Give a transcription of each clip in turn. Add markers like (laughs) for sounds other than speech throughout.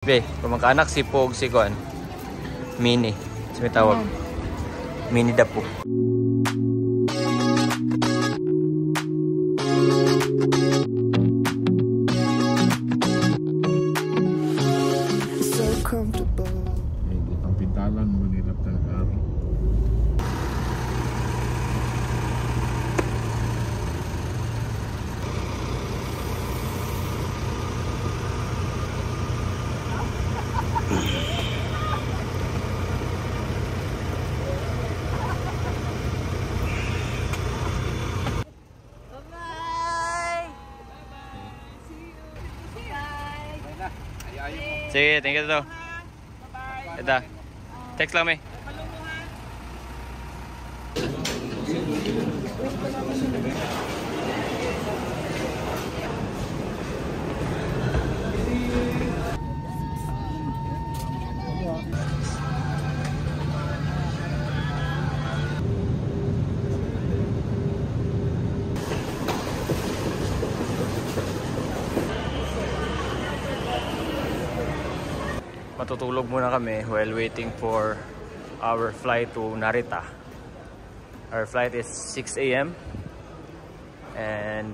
Be, pamangkaanak si Pog si Kuan. Mini. Sa may tawag. Mini dapo. Sige, thank you to. Ito. Text lang may. Matutulog muna kami while waiting for our flight to Narita. Our flight is 6 a.m. and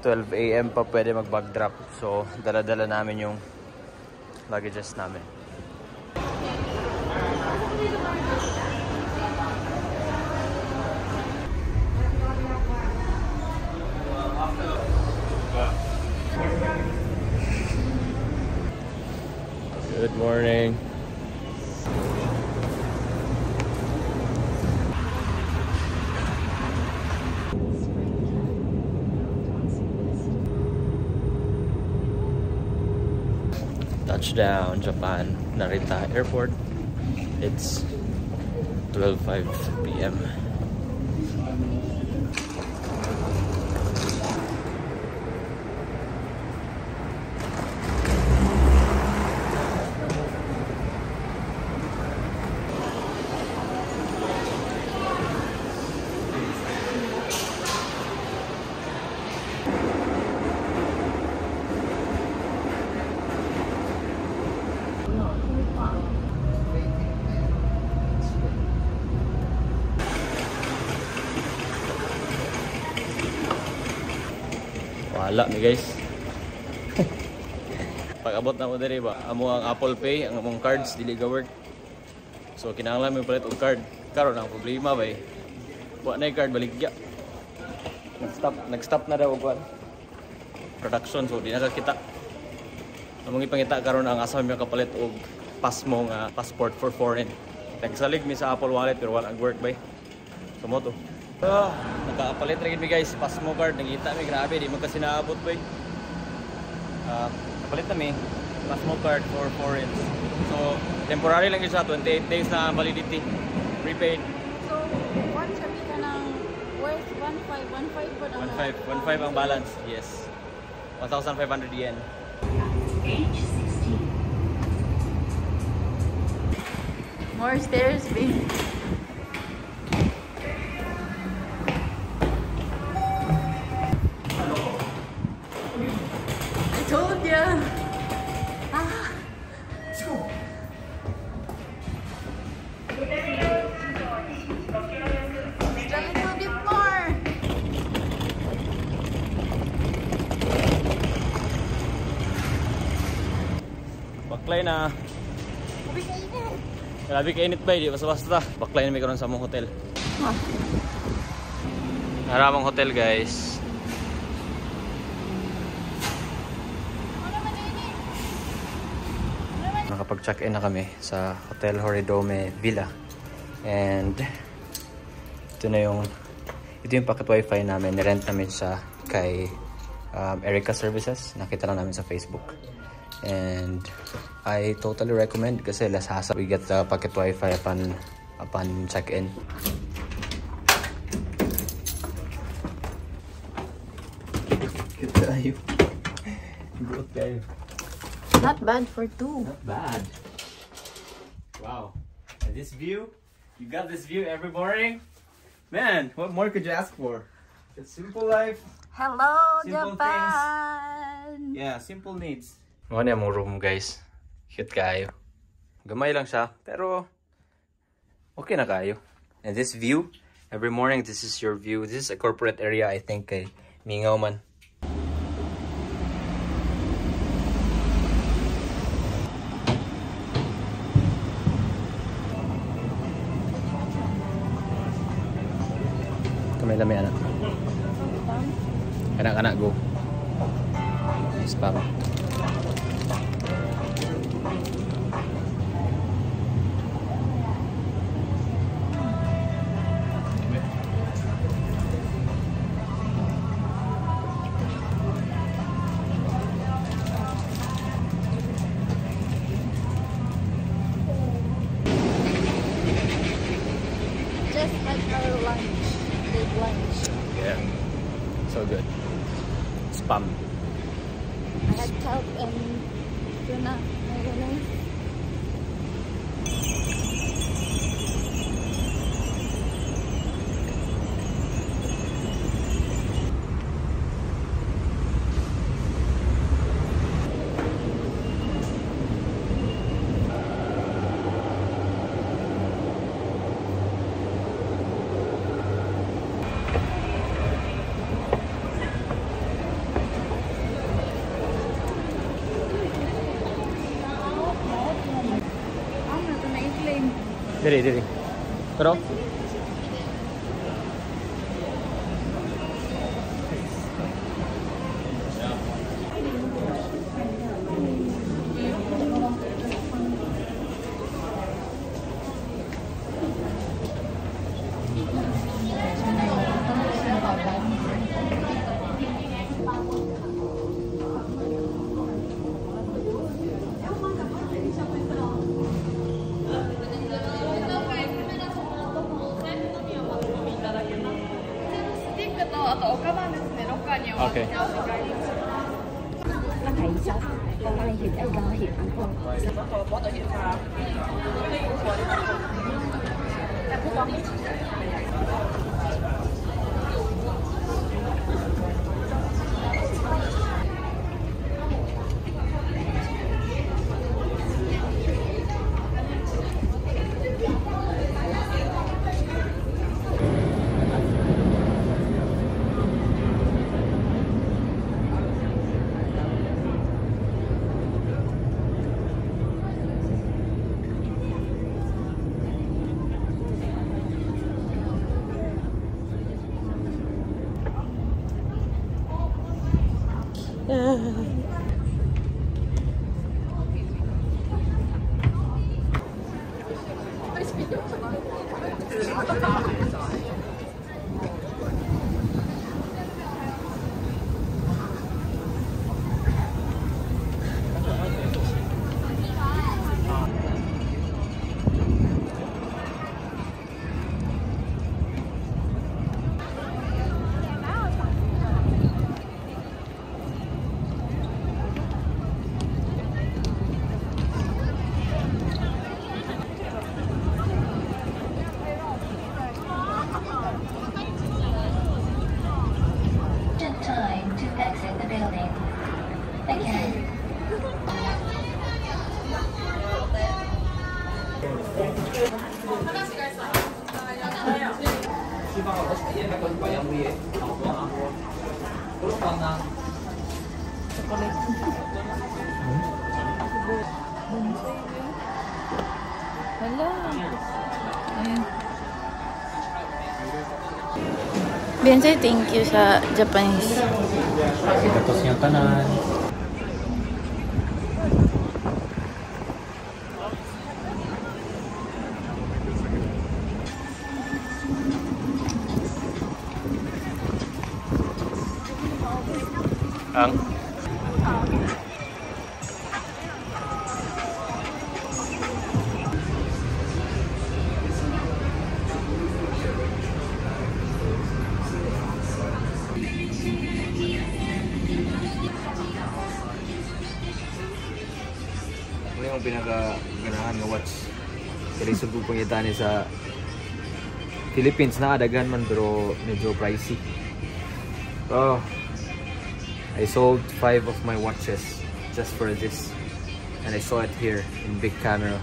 12 a.m. pa pwede mag-bag drop. So, dala-dala namin yung luggages namin. Morning. Touchdown, Japan, Narita Airport. It's 12:05 p.m. Wala mi guys. Pag abot na mo diri ba, amo ang Apple Pay, ang among cards dili ga work. So kinahanglan mi palit og card. Karon ang problema ba eh. Wa na card baligya. Nag-stop, nag-stop na daw og production so di na kita. Among ipangita karon ang asa mi kapalit og pasmo nga passport for foreign. Nagsalig mi sa Apple Wallet pero wala nag-work ba. So mo to. Ah, nakapalit rin mi guys, pasmo card, nagita mi grabe, di man kasi naabot ba. Ah, napalit na mi pasmo card for foreign. So, temporary lang yun siya, 28 days na validity. Prepaid. So, once sabi ka ng worth 1.5, 1.5 po na 1.5, 1.5 ang balance. Yes. 1,500 yen. More stairs, babe. Grabe ka init ba, di basta-basta. Baklay na may karon sa among hotel. Ah. Haramang hotel guys. Nakapag-check-in na kami sa Hotel Horidome Villa. And ito na yung ito yung pocket wifi namin. Nirent namin sa kay um, Erica Services. Nakita lang namin sa Facebook. And I totally recommend kasi less hassle. We get the pocket wifi upon upon check-in. Cute tayo. Good kayo. (laughs) Not bad for two. Not bad. Wow. And this view, you got this view every morning. Man, what more could you ask for? It's simple life. Hello, Simple Japan! Yeah, simple needs. Mga niya mong room guys. Cute kayo. Gamay lang siya. Pero okay na kayo. And this view, every morning this is your view. This is a corporate area I think kay Mingaw man. Kamay lami anak. दे इधर करो। kulit Bensai, thank you sa Japanese. Yung pinaka-ganahan nga watch? Kaya sugod pang itani sa Philippines na adagan man pero medyo pricey. Oh, I sold five of my watches. just for this. And I saw it here in big camera.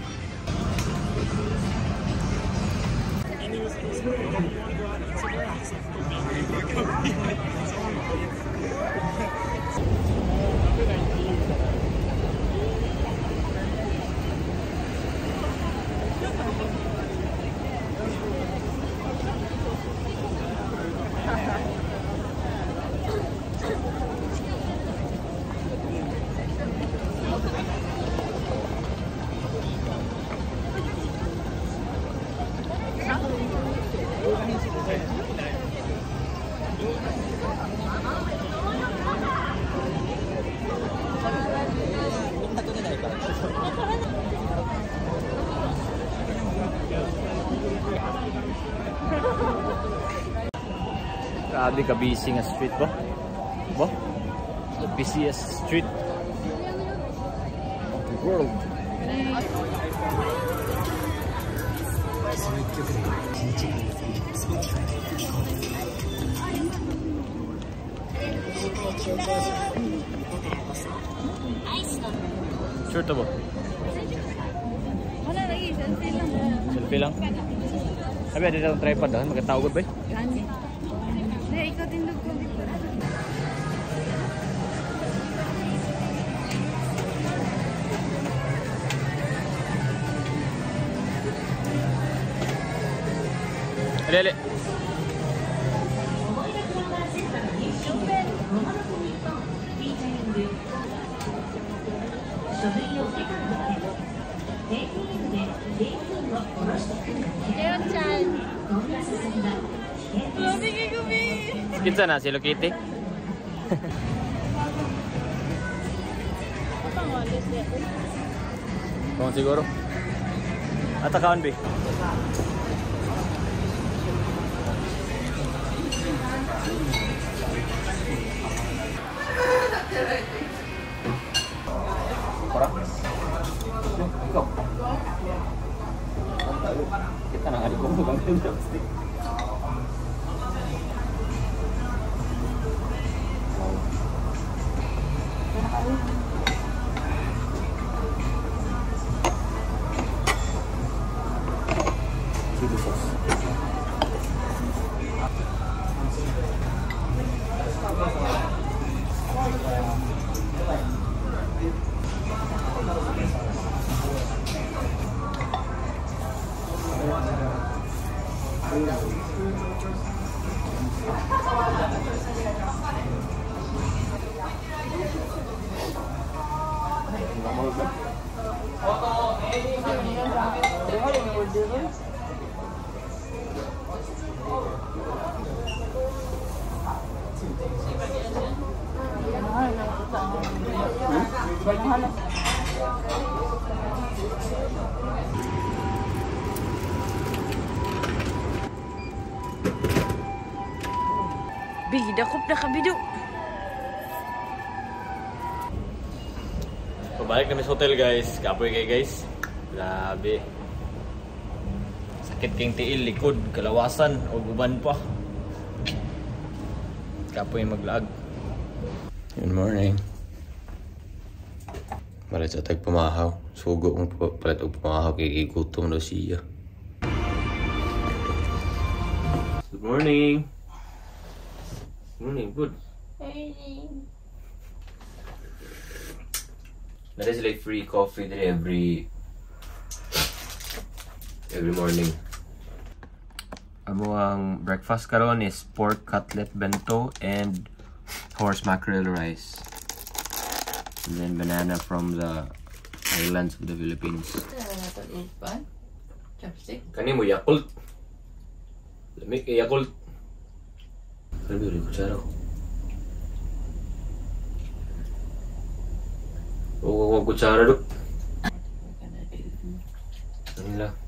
Grabe ka busy nga street ba? Ba? The busiest street of the world. Sure to ba? Wala lagi, selfie lang. Selfie lang? Sabi, ada daw tripod daw. Magkatawag ba? eh? Allez, allez. sana si Lokiti. Kawan siguro. At kawan B. Kita nang adik kamu bang pasti. Bida ko na kabido. Pabalik kami sa hotel guys. Kapoy kay guys. Grabe. Sakit king tiil, likod, kalawasan, o guban pa. Kapoy maglag. Good morning. Malit sa tag pamahaw. Sugo kong pa- palit og pamahaw kay gigutom daw siya. Good morning. Good morning, good. That is like free coffee there every every morning. Amo ang breakfast karon is pork cutlet bento and horse mackerel rice. And then banana from the islands of the Philippines. Chopstick. Kani mo Yakult. Lamig kay Yakult. Ano ba yung kutsara ko? Oo, kutsara do. Ano lang?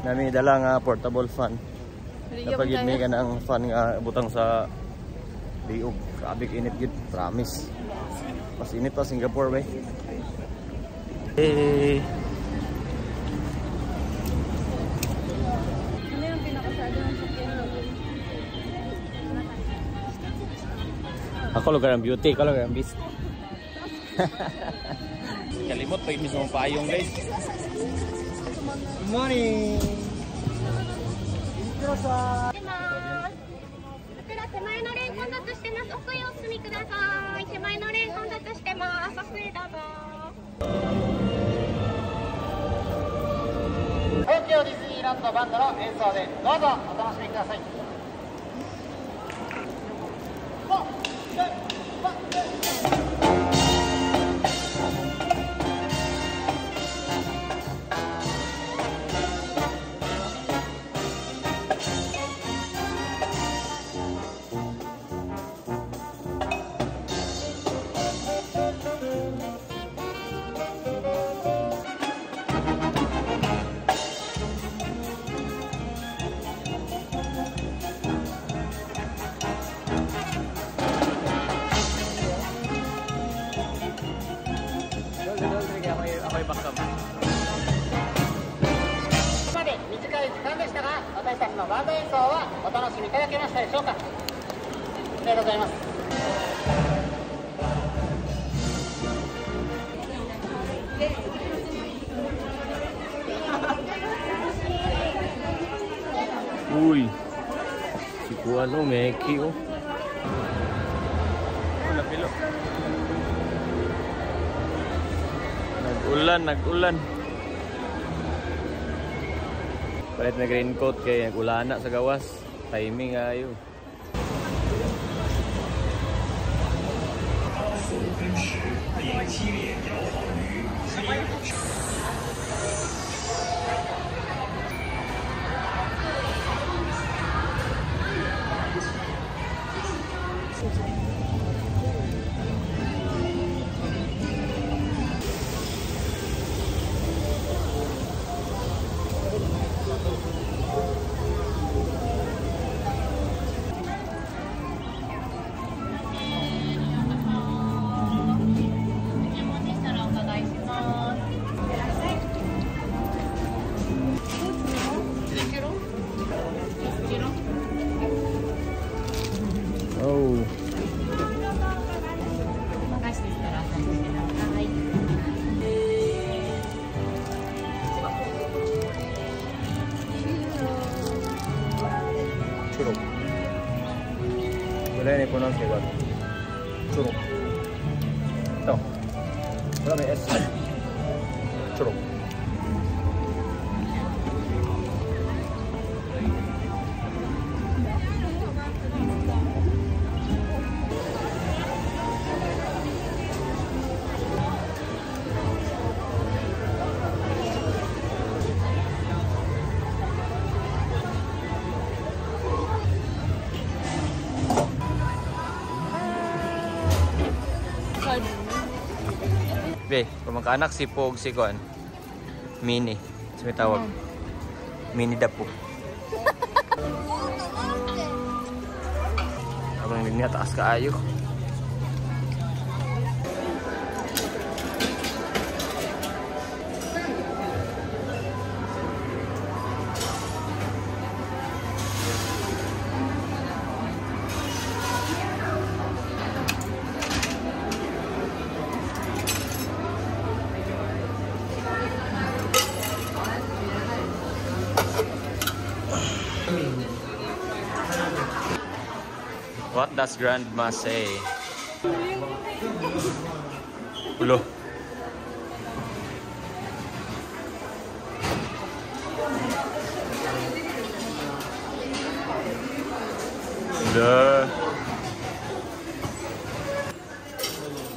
Nami dala nga portable fan. Kapag yun may ka ng fan nga butang sa liog. Grabe init gid, promise. Mas init pa Singapore bay. Hey. Ano yung pinakasado ng sakyan? Ako lugar ang beauty, ako lugar (laughs) ang beast. Kalimot pa yung mismo payong guys. Good morning! ます。こちら手前のレーン混雑してます。奥へお進みください。手前のレーン混雑してます。奥へどうぞ。東京ディズニーランドバンドの演奏でどうぞお楽しみください。Pilo. Nag-ulan, nag-ulan. Palit na raincoat kay nag-ulana sa gawas. Timing ayo. Oh. Magkaanak si Pog si Kon. Mini. Sa may tawag. Mini dapo. (laughs) Abang hindi nga taas kaayo. What does grandma say? Ulo. Ulo.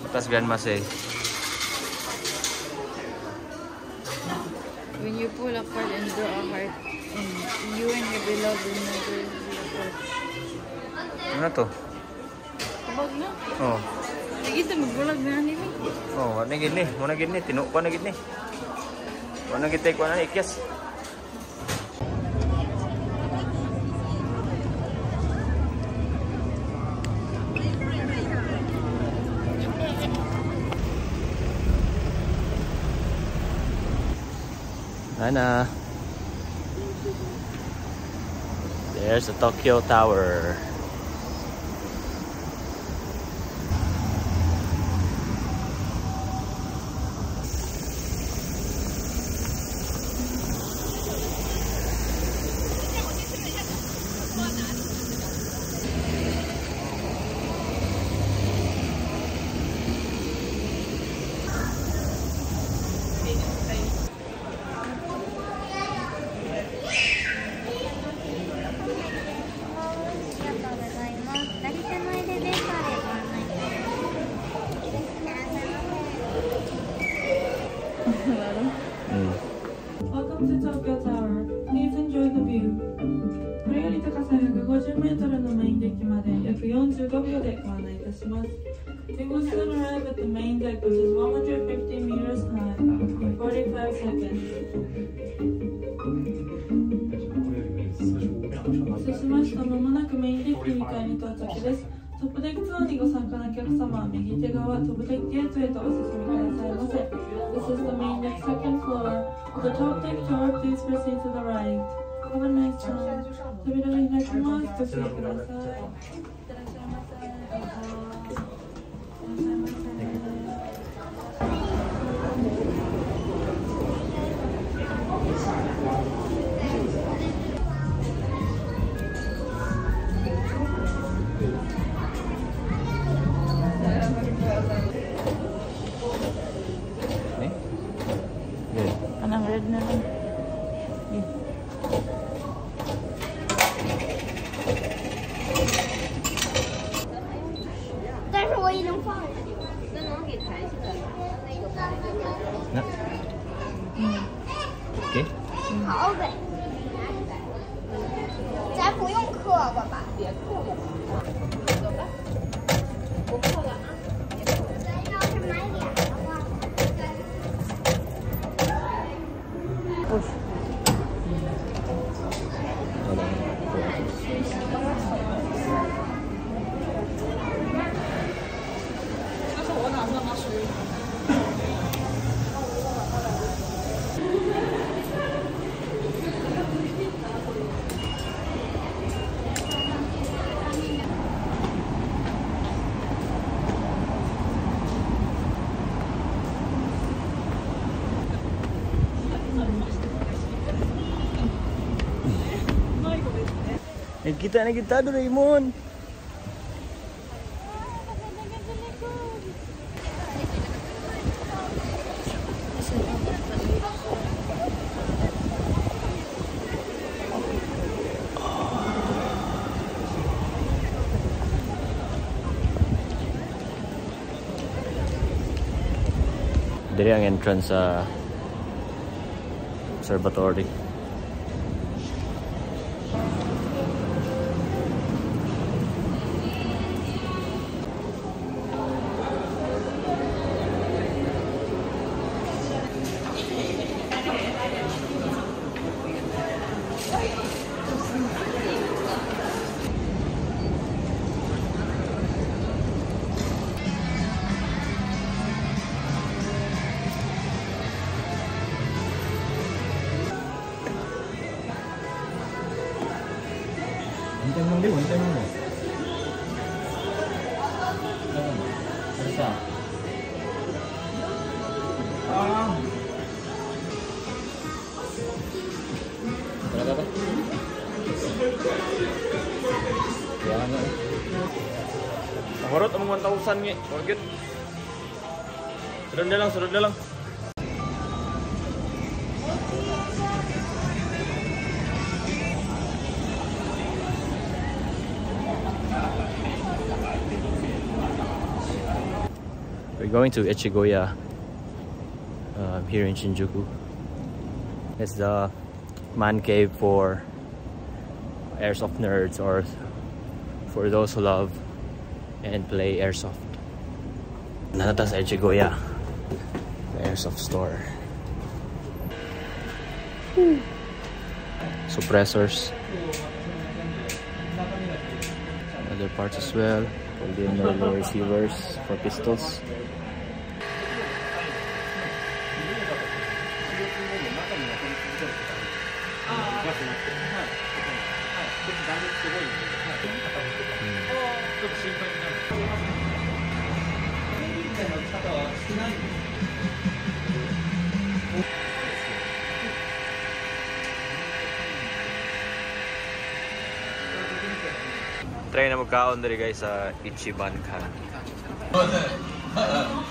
What does grandma say? When you pull apart and draw a heart, and you and your beloved will never be apart. Ano to? Kabag na. Oh. Hindi kita magbulag na nila. Oh, wala gini. Muna gini. Tinupa na gini. Ano kita ko na ikyas? Ana. There's the Tokyo Tower. Welcome to Tokyo Tower. Please enjoy the view. これより高さ約50メートルのメインデッキまで約45秒でご案内いたします。We will soon arrive at the main deck which is 150 meters high in 45 seconds. そうしましたまもなくメインデッキ2階に到着です。トップデックツアーにご参加のお客様は右手側トップデックゲートへとお進みくださいませ。This is the main deck second floor. The top deck door please proceed to the right. Have a nice time. 扉が開きます。ご注意ください。いってらっしゃいませ。どうぞいらっしゃい Nagkita na kita Doraemon. Diri ang entrance sa observatory. Ang 1,000 nga. Forget. Sunod na lang, sunod na lang. We're going to Echigoya um, here in Shinjuku. It's the man cave for airsoft nerds or for those who love and play airsoft. Nanata sa Echigoya, oh, the airsoft store. Hmm. suppressors. Other parts as well. Coordinator receivers for pistols hmm. Try na magkaon diri guys sa Ichiban Kan (laughs)